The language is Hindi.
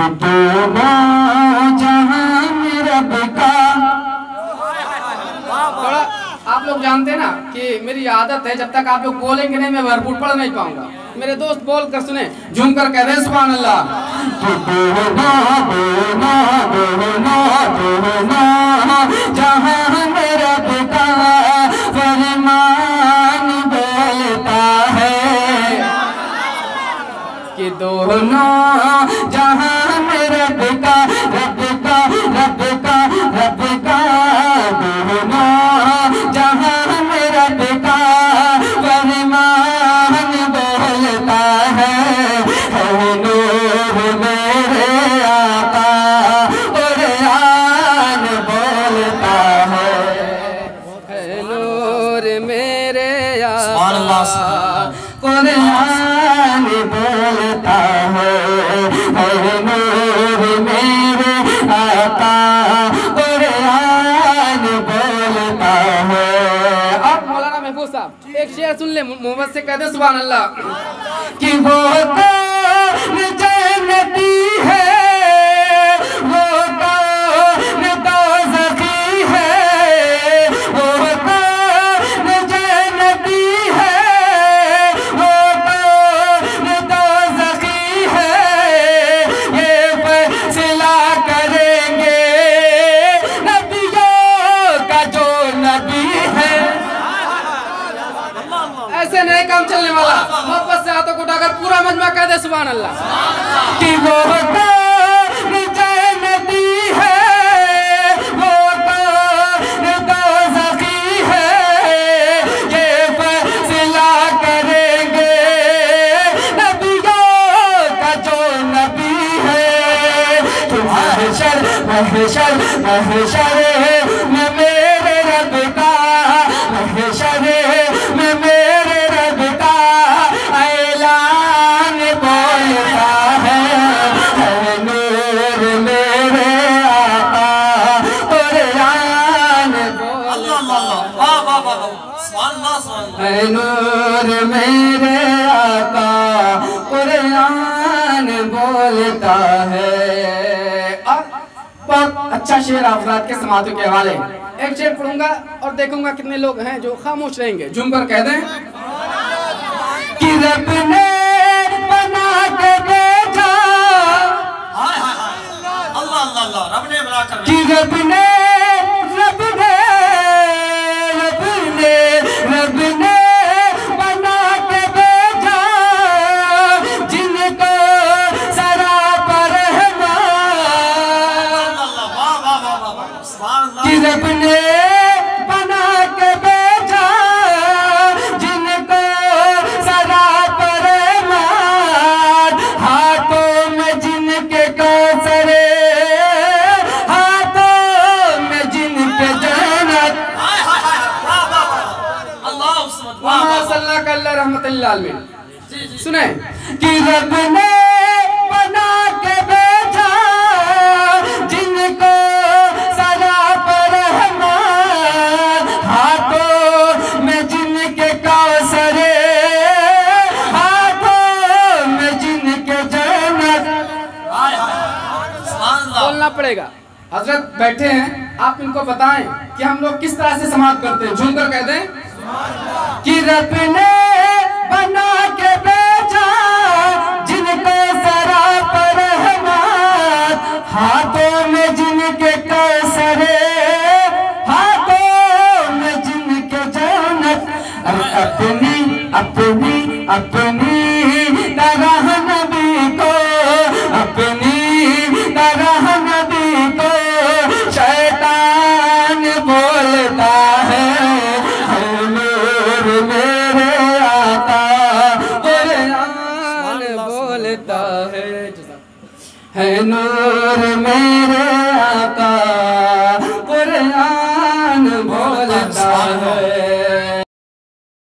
कि दोनों जहाँ रब का। आप लोग जानते ना कि मेरी आदत है जब तक आप लोग बोलेंगे नहीं मैं भरपूर पढ़ नहीं पाऊँगा। मेरे दोस्त बोल कर सुने झूम कर कह रहे सुबह अल्लाह जहाँ रब का फरमान बोलता है। कि दोनों जहाँ नूर मेरे सुभान कुरान बोलता है नूर मेरे आका कुरान बोलता है। अब मौलाना महफूज साहब एक शेर सुन ले मोहम्मद से कह दे सुबह अल्लाह कि वो कौन जन्नती है वो ऐसे नहीं काम चलने वाला। मोहब्बत से हाथों को उठाकर पूरा मजमा कह दे सुबह अल्लाह कि वो कि महशर मेरे रब का नूर मेरे आका कुरान बोलता है। अब बहुत अच्छा शेर अफराद के समातों के हवाले। एक शेर पढ़ूँगा और देखूँगा कितने लोग हैं जो खामोश रहेंगे। झूम कर कह दें। कि रब ने बना के भेजा। कि रब ने रब कि रब ने बना के भेजा जिनको सरा पर मार। हाथों में जिनके कौसरे हाथों में जिनके जन्नत। अल्लाह अलमीन। सुने? कि रब ने पड़ेगा। हज़रत बैठे हैं, आप इनको बताएँ कि हम लोग किस तरह से समाप्त करते हैं। झूम कर कहते हैं कि रब ने बना नूर मेरे आका कुरान बोलता है।